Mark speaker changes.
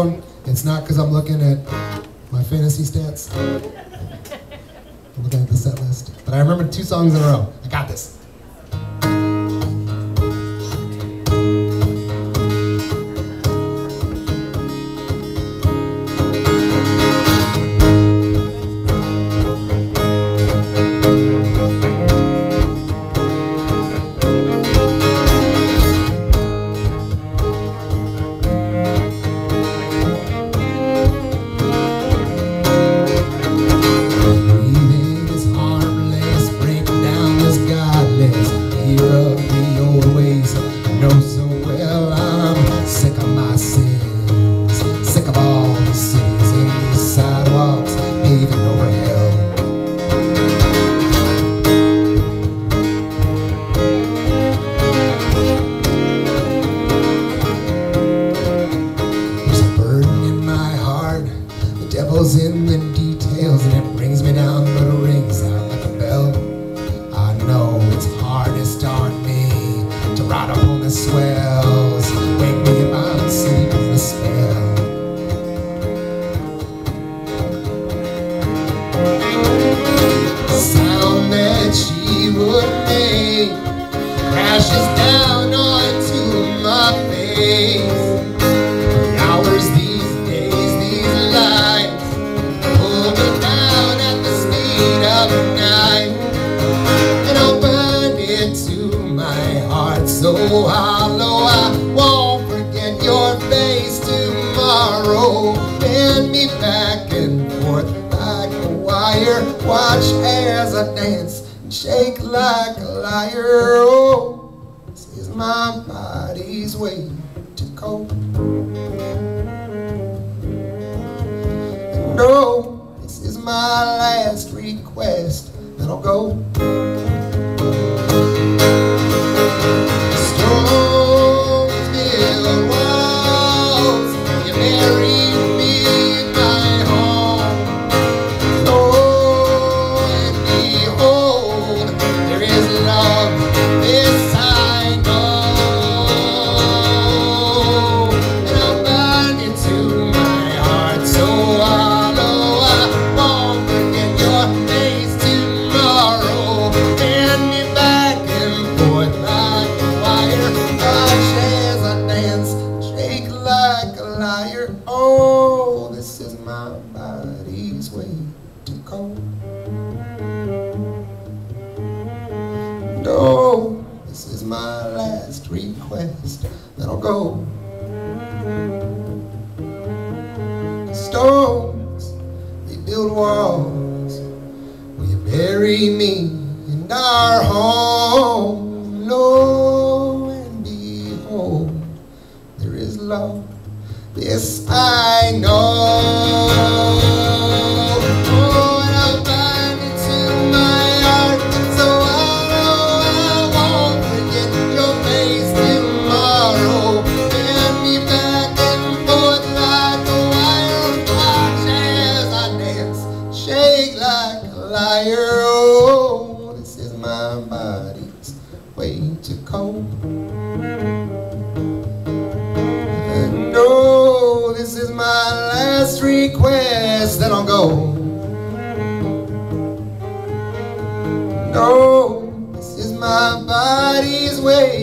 Speaker 1: Um, it's not because I'm looking at my fantasy stats. I'm looking at the set list. But I remember two songs in a row. I got this. And it brings me down, but it rings out like a bell. I know it's hardest on me to ride upon the swells. The of night, and I'll burn into my heart so hollow I won't forget your face tomorrow. Bend me back and forth like a wire. Watch as I dance and shake like a liar. Oh, this is my body's way to cope. Then my body's way to go. No, this is my last request. Then I'll go. Stones, they build walls. Will you bury me in our home? Lo and behold, there is love. This I shake like a liar. Oh, this is my body's way to cope. And no, this is my last request. Then I'll go. No, this is my body's way